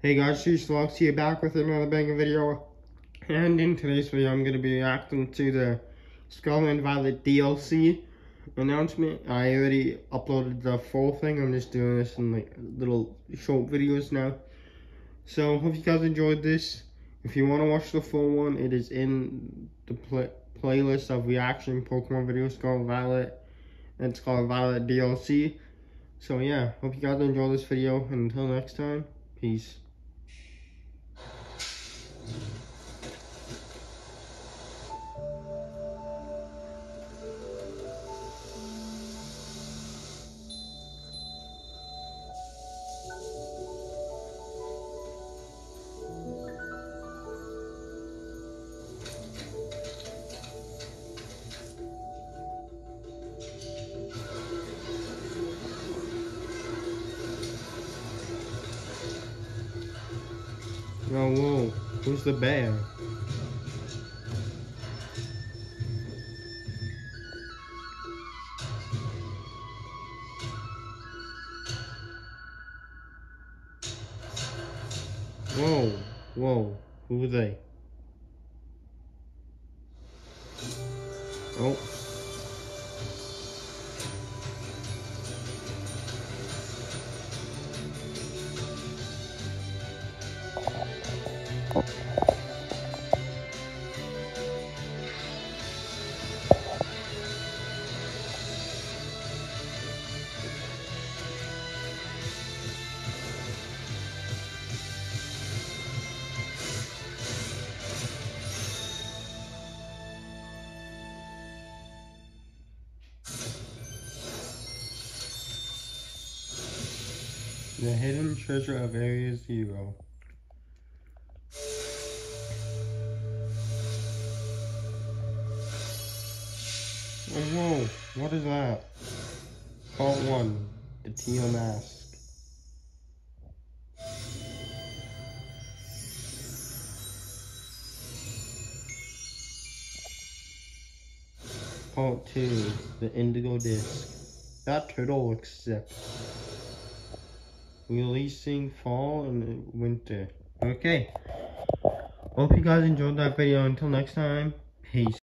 Hey guys, Cheese Vlogs here back with another banger video. And in today's video, I'm going to be reacting to the Scarlet and Violet DLC announcement. I already uploaded the full thing. I'm just doing this in like little short videos now. So, hope you guys enjoyed this. If you want to watch the full one, it is in the play playlist of reaction Pokemon videos, Scarlet Violet and called Violet DLC. So yeah, hope you guys enjoy this video. And until next time, peace. Oh, whoa. Who's the bear? Whoa, whoa, who are they? Oh. The hidden treasure of Area Zero. Oh, whoa, what is that? Part 1, the teal mask. Part 2, the indigo disc. That turtle looks sick releasing fall and winter. Okay. Hope you guys enjoyed that video. Until next time, peace.